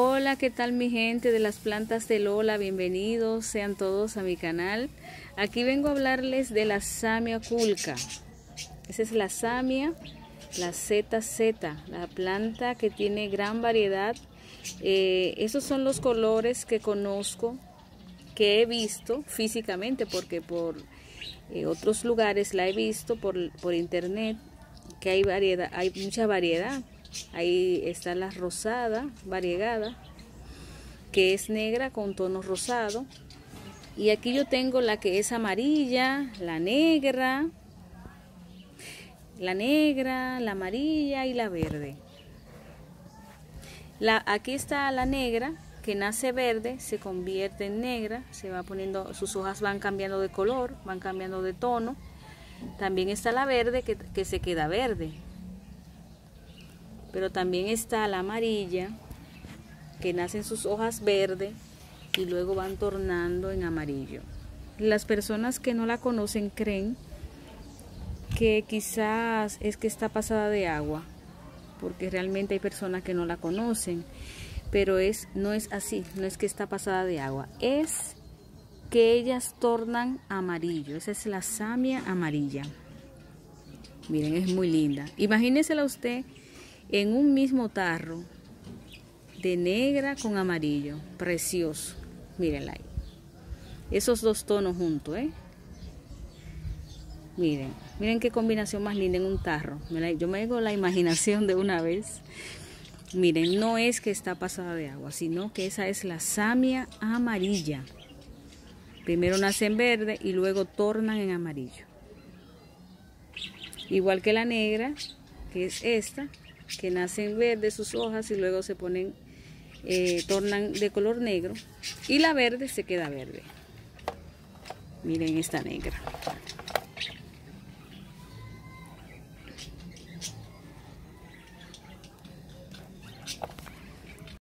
Hola, ¿qué tal mi gente de las plantas de Lola? Bienvenidos sean todos a mi canal. Aquí vengo a hablarles de la Samia culca. Esa es la Samia, la ZZ, la planta que tiene gran variedad. Eh, esos son los colores que conozco, que he visto físicamente, porque por eh, otros lugares la he visto por, por internet, que hay variedad, hay mucha variedad. Ahí está la rosada, variegada, que es negra con tono rosado. Y aquí yo tengo la que es amarilla, la negra, la negra, la amarilla y la verde. Aquí está la negra, que nace verde, se convierte en negra, se va poniendo, sus hojas van cambiando de color, van cambiando de tono. También está la verde que se queda verde, pero también está la amarilla que nacen sus hojas verdes y luego van tornando en amarillo. Las personas que no la conocen creen que quizás es que está pasada de agua, porque realmente hay personas que no la conocen, pero es no es así, no es que está pasada de agua, es que ellas tornan amarillo. Esa es la samia amarilla. Miren, es muy linda. Imagínensela usted en un mismo tarro de negra con amarillo. Precioso. Mírenla ahí. Esos dos tonos juntos, ¿eh? Miren, miren qué combinación más linda en un tarro. Yo me hago la imaginación de una vez. Miren, no es que está pasada de agua, sino que esa es la samia amarilla. Primero nace en verde y luego tornan en amarillo. Igual que la negra, que es esta, que nacen verdes sus hojas y luego se ponen, eh, tornan de color negro y la verde se queda verde. Miren esta negra.